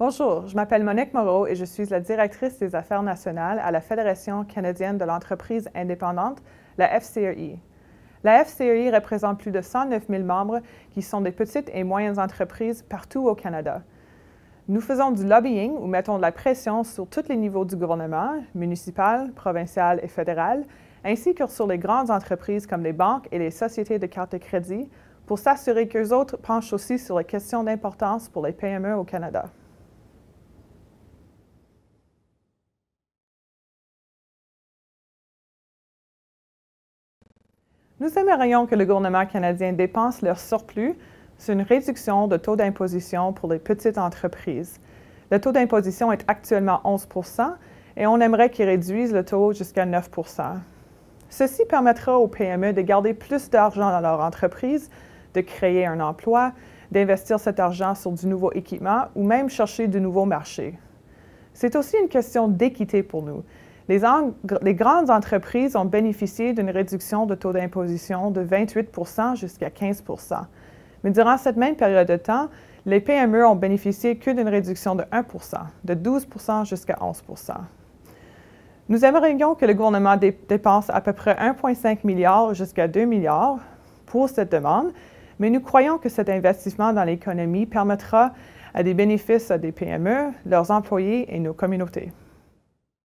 Bonjour, je m'appelle Monique Moreau et je suis la directrice des affaires nationales à la Fédération canadienne de l'entreprise indépendante, la FCEI. La FCEI représente plus de 109 000 membres qui sont des petites et moyennes entreprises partout au Canada. Nous faisons du lobbying ou mettons de la pression sur tous les niveaux du gouvernement, municipal, provincial et fédéral, ainsi que sur les grandes entreprises comme les banques et les sociétés de cartes de crédit pour s'assurer qu'eux autres penchent aussi sur les questions d'importance pour les PME au Canada. Nous aimerions que le gouvernement canadien dépense leur surplus sur une réduction de taux d'imposition pour les petites entreprises. Le taux d'imposition est actuellement 11% et on aimerait qu'il réduise le taux jusqu'à 9% Ceci permettra aux PME de garder plus d'argent dans leur entreprise, de créer un emploi, d'investir cet argent sur du nouveau équipement ou même chercher de nouveaux marchés. C'est aussi une question d'équité pour nous. Les, grandes entreprises ont bénéficié d'une réduction de taux d'imposition de 28% jusqu'à 15 Mais durant cette même période de temps, les PME ont bénéficié que d'une réduction de 1 de 12% jusqu'à 11% Nous aimerions que le gouvernement dépense à peu près 1,5 milliard jusqu'à 2 milliards pour cette demande, mais nous croyons que cet investissement dans l'économie permettra à des bénéfices à des PME, leurs employés et nos communautés.